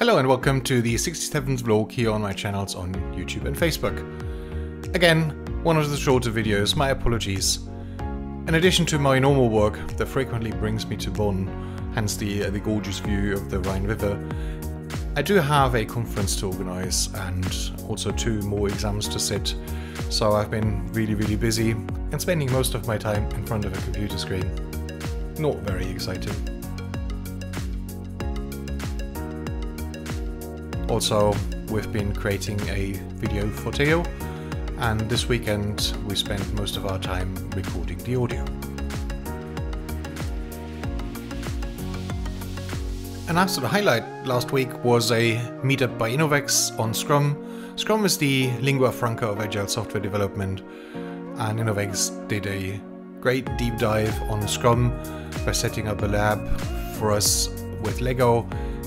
Hello and welcome to the 67th vlog here on my channels on YouTube and Facebook. Again, one of the shorter videos, my apologies. In addition to my normal work that frequently brings me to Bonn, hence the, uh, the gorgeous view of the Rhine River, I do have a conference to organize and also two more exams to sit, so I've been really really busy and spending most of my time in front of a computer screen. Not very exciting. Also, we've been creating a video for Theo, and this weekend we spent most of our time recording the audio. An absolute highlight last week was a meetup by Inovex on Scrum. Scrum is the lingua franca of agile software development, and Inovex did a great deep dive on Scrum by setting up a lab for us with Lego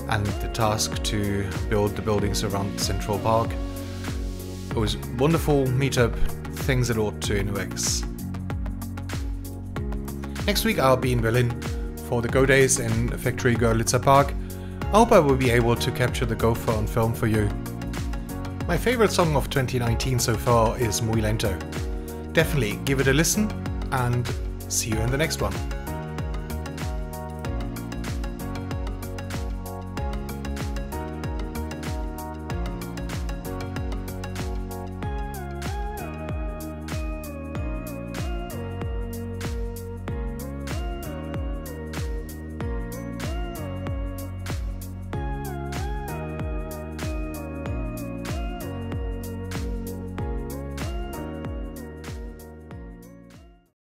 and the task to build the buildings around Central Park. It was wonderful meetup. Thanks a lot to Inovex. Next week I'll be in Berlin for the Go Days in Factory Görlitzer Park. I hope I will be able to capture the gopher on film for you. My favorite song of 2019 so far is Muy Lento. Definitely give it a listen and see you in the next one.